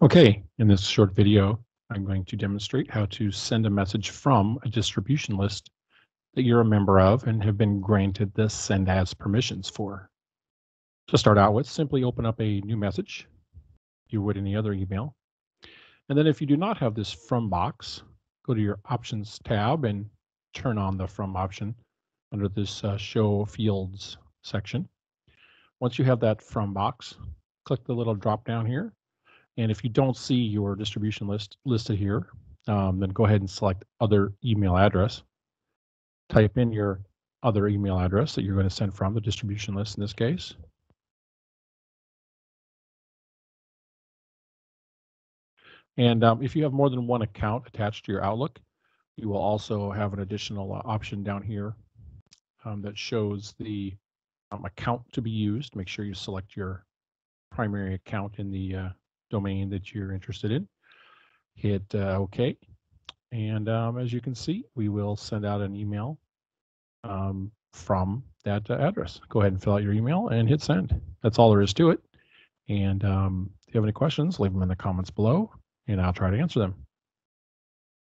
Okay, in this short video, I'm going to demonstrate how to send a message from a distribution list that you're a member of and have been granted the send as permissions for. To start out with, simply open up a new message, you would any other email. And then if you do not have this from box, go to your options tab and turn on the from option under this uh, show fields section. Once you have that from box, click the little drop down here and if you don't see your distribution list listed here, um, then go ahead and select other email address. Type in your other email address that you're going to send from the distribution list in this case. And um, if you have more than one account attached to your Outlook, you will also have an additional uh, option down here um, that shows the um, account to be used. Make sure you select your primary account in the uh, domain that you're interested in. Hit uh, OK. And um, as you can see, we will send out an email um, from that uh, address. Go ahead and fill out your email and hit send. That's all there is to it. And um, if you have any questions, leave them in the comments below, and I'll try to answer them.